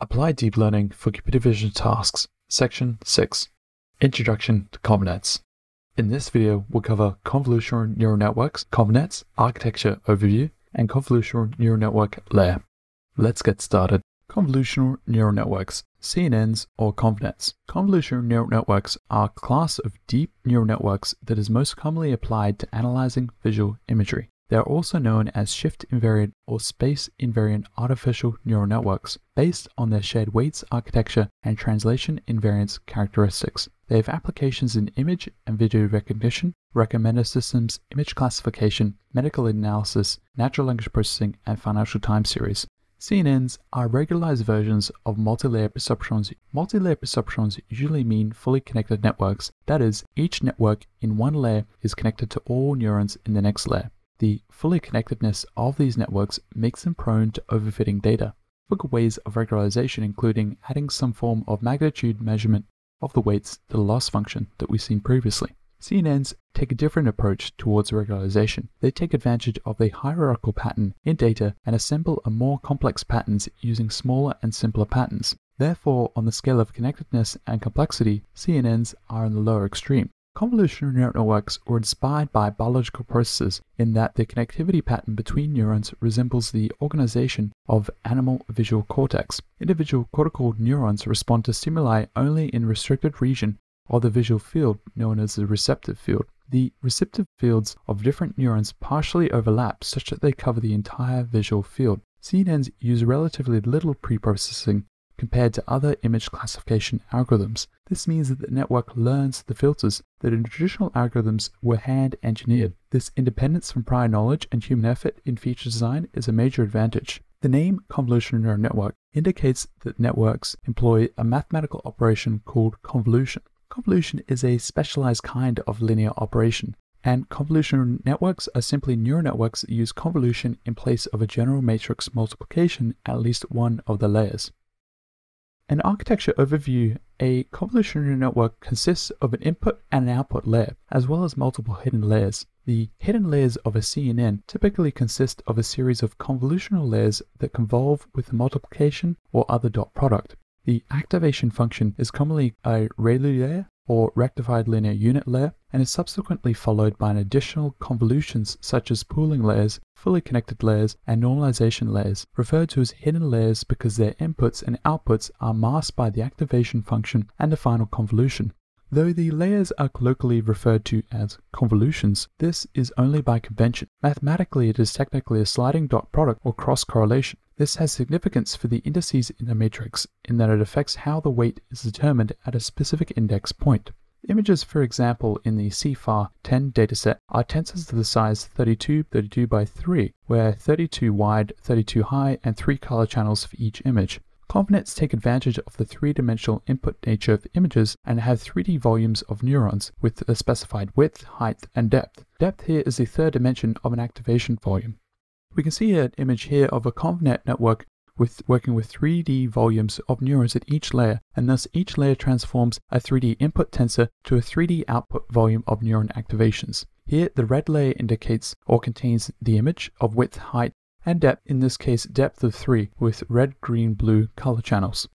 Apply Deep Learning for Computer Vision Tasks, Section 6 Introduction to ConvNets. In this video, we'll cover convolutional neural networks, ConvNets, architecture overview, and convolutional neural network layer. Let's get started. Convolutional neural networks, CNNs or ConvNets. Convolutional neural networks are a class of deep neural networks that is most commonly applied to analyzing visual imagery. They are also known as shift invariant or space invariant artificial neural networks based on their shared weights architecture and translation invariance characteristics. They have applications in image and video recognition, recommender systems, image classification, medical analysis, natural language processing, and financial time series. CNNs are regularized versions of multi-layer perceptrons. Multi-layer perceptrons usually mean fully connected networks. That is, each network in one layer is connected to all neurons in the next layer. The fully connectedness of these networks makes them prone to overfitting data. Look at ways of regularization including adding some form of magnitude measurement of the weights to the loss function that we've seen previously. CNNs take a different approach towards regularization. They take advantage of the hierarchical pattern in data and assemble a more complex patterns using smaller and simpler patterns. Therefore, on the scale of connectedness and complexity, CNNs are in the lower extreme. Convolutional neural networks were inspired by biological processes in that the connectivity pattern between neurons resembles the organization of animal visual cortex. Individual cortical neurons respond to stimuli only in restricted region of the visual field known as the receptive field. The receptive fields of different neurons partially overlap such that they cover the entire visual field. CNNs use relatively little preprocessing compared to other image classification algorithms. This means that the network learns the filters that in traditional algorithms were hand engineered. This independence from prior knowledge and human effort in feature design is a major advantage. The name convolutional neural network indicates that networks employ a mathematical operation called convolution. Convolution is a specialized kind of linear operation, and convolutional networks are simply neural networks that use convolution in place of a general matrix multiplication at least one of the layers. An architecture overview, a convolutional network consists of an input and an output layer, as well as multiple hidden layers. The hidden layers of a CNN typically consist of a series of convolutional layers that convolve with the multiplication or other dot product. The activation function is commonly a ReLU layer or rectified linear unit layer and is subsequently followed by an additional convolutions such as pooling layers, fully connected layers, and normalization layers, referred to as hidden layers because their inputs and outputs are masked by the activation function and the final convolution. Though the layers are colloquially referred to as convolutions, this is only by convention. Mathematically, it is technically a sliding dot product or cross correlation. This has significance for the indices in the matrix in that it affects how the weight is determined at a specific index point. Images, for example, in the CIFAR 10 dataset are tensors of the size 32 32 by 3, where 32 wide, 32 high, and 3 color channels for each image. ConvNets take advantage of the three-dimensional input nature of images and have 3D volumes of neurons with a specified width, height, and depth. Depth here is the third dimension of an activation volume. We can see an image here of a ConvNet network with working with 3D volumes of neurons at each layer, and thus each layer transforms a 3D input tensor to a 3D output volume of neuron activations. Here, the red layer indicates or contains the image of width, height, and depth, in this case depth of 3, with red, green, blue color channels.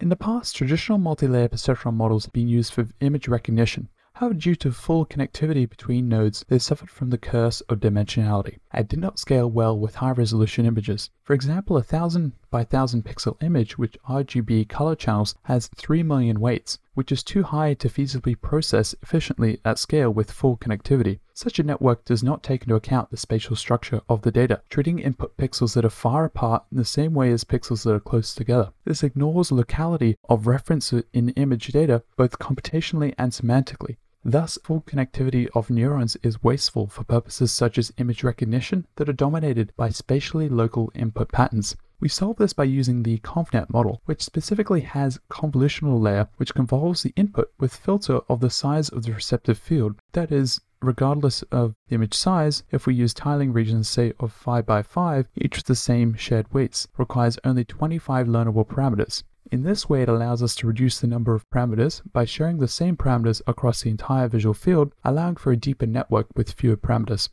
In the past, traditional multi-layer perceptron models have been used for image recognition, However, due to full connectivity between nodes, they suffered from the curse of dimensionality and did not scale well with high resolution images. For example, a 1000 by 1000 pixel image with RGB color channels has 3 million weights, which is too high to feasibly process efficiently at scale with full connectivity. Such a network does not take into account the spatial structure of the data, treating input pixels that are far apart in the same way as pixels that are close together. This ignores locality of reference in image data both computationally and semantically. Thus, full connectivity of neurons is wasteful for purposes such as image recognition that are dominated by spatially local input patterns. We solve this by using the ConvNet model, which specifically has convolutional layer which convolves the input with filter of the size of the receptive field, that is, regardless of the image size, if we use tiling regions say of 5 by 5, each with the same shared weights, requires only 25 learnable parameters. In this way, it allows us to reduce the number of parameters by sharing the same parameters across the entire visual field, allowing for a deeper network with fewer parameters.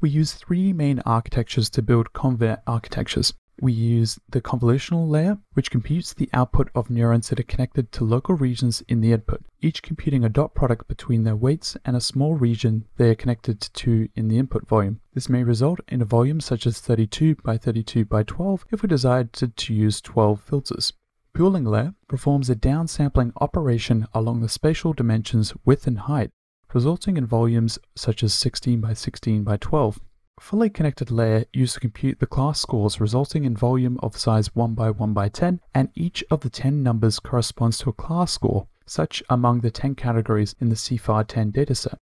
We use three main architectures to build ConvNet architectures. we use the convolutional layer, which computes the output of neurons that are connected to local regions in the input, each computing a dot product between their weights and a small region they are connected to in the input volume. This may result in a volume such as 32 by 32 by 12 if we desired to, to use 12 filters. Pooling layer performs a downsampling operation along the spatial dimensions width and height, resulting in volumes such as 16 by 16 by 12. Fully connected layer used to compute the class scores resulting in volume of size 1 by 1 by 10 and each of the 10 numbers corresponds to a class score, such among the 10 categories in the CIFAR 10 dataset.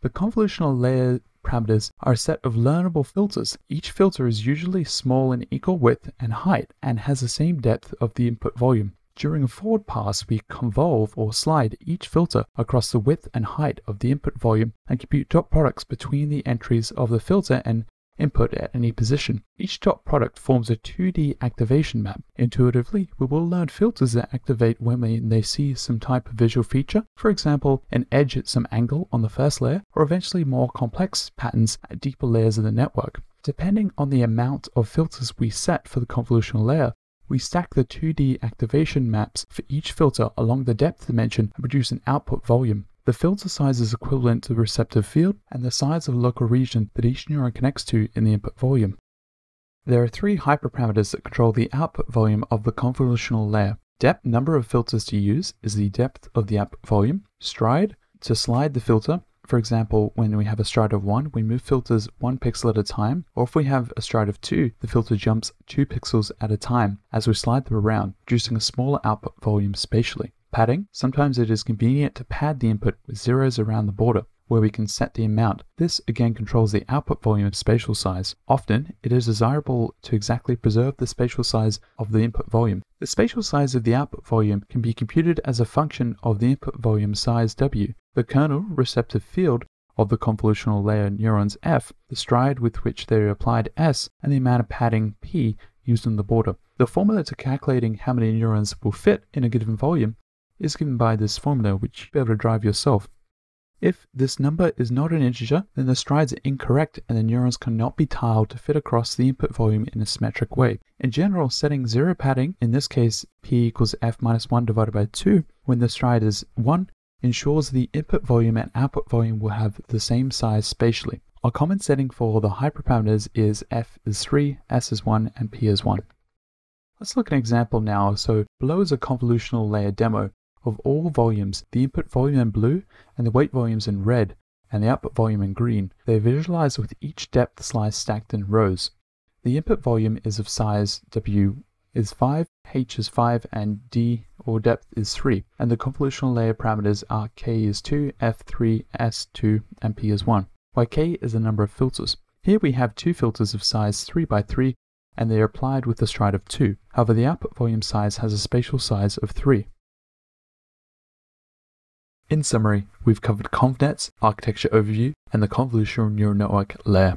The convolutional layer parameters are a set of learnable filters. Each filter is usually small in equal width and height and has the same depth of the input volume. During a forward pass, we convolve or slide each filter across the width and height of the input volume and compute dot products between the entries of the filter and input at any position. Each dot product forms a 2D activation map. Intuitively, we will learn filters that activate when they see some type of visual feature, for example, an edge at some angle on the first layer, or eventually more complex patterns at deeper layers of the network. Depending on the amount of filters we set for the convolutional layer, we stack the 2D activation maps for each filter along the depth dimension and produce an output volume. The filter size is equivalent to the receptive field and the size of the local region that each neuron connects to in the input volume. There are three hyperparameters that control the output volume of the convolutional layer. Depth number of filters to use is the depth of the output volume. Stride to slide the filter for example, when we have a stride of 1, we move filters 1 pixel at a time, or if we have a stride of 2, the filter jumps 2 pixels at a time as we slide them around, producing a smaller output volume spatially. Padding, sometimes it is convenient to pad the input with zeros around the border, where we can set the amount. This again controls the output volume of spatial size. Often, it is desirable to exactly preserve the spatial size of the input volume. The spatial size of the output volume can be computed as a function of the input volume size w, the kernel receptive field of the convolutional layer neurons f, the stride with which they are applied s, and the amount of padding p used on the border. The formula to calculating how many neurons will fit in a given volume is given by this formula, which you'll be able to drive yourself. If this number is not an integer, then the strides are incorrect and the neurons cannot be tiled to fit across the input volume in a symmetric way. In general, setting zero padding, in this case p equals f minus 1 divided by 2, when the stride is 1, ensures the input volume and output volume will have the same size spatially. A common setting for the hyperparameters is f is 3, s is 1, and p is 1. Let's look at an example now. So below is a convolutional layer demo of all volumes, the input volume in blue and the weight volumes in red and the output volume in green. They are visualized with each depth slice stacked in rows. The input volume is of size W is 5, H is 5, and D or depth is 3. And the convolutional layer parameters are K is 2, F3, S2, and P is 1, while K is the number of filters. Here we have two filters of size 3 by 3 and they are applied with a stride of 2. However, the output volume size has a spatial size of 3. In summary, we've covered ConvNet's architecture overview and the convolutional neural network layer.